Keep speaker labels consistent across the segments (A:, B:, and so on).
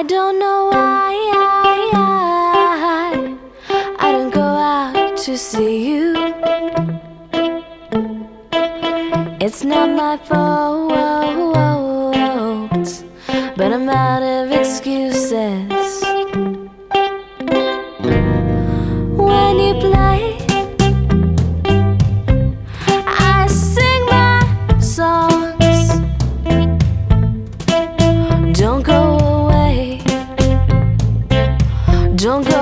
A: I don't know why I, I, I don't go out to see you. It's not my fault, but I'm out of excuses. Don't go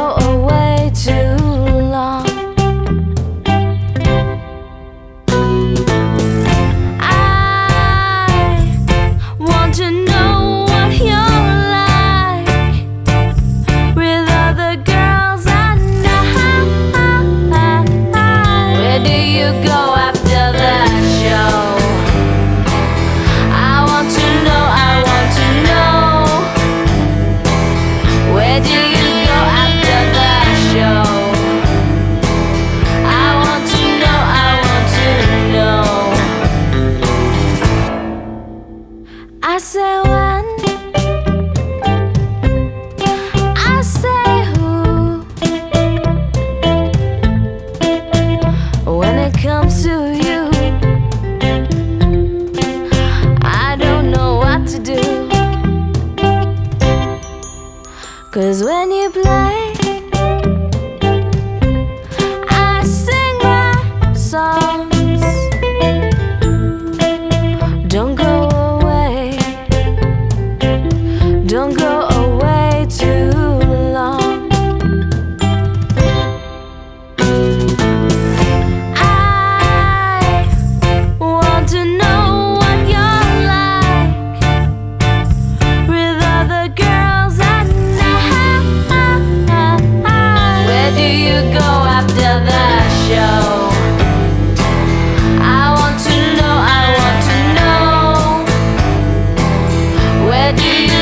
A: Cause when you play I sing my songs. Don't go away. Don't go do you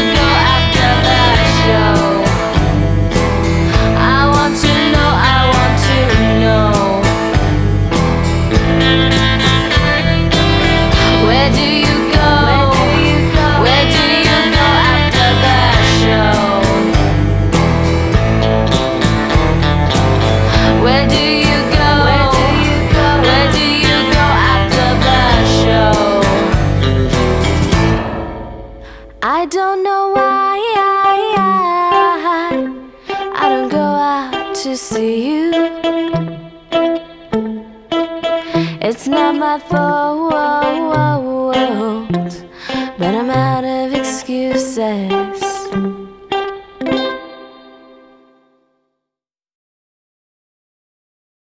A: I don't know why I, I, I don't go out to see you. It's not my fault.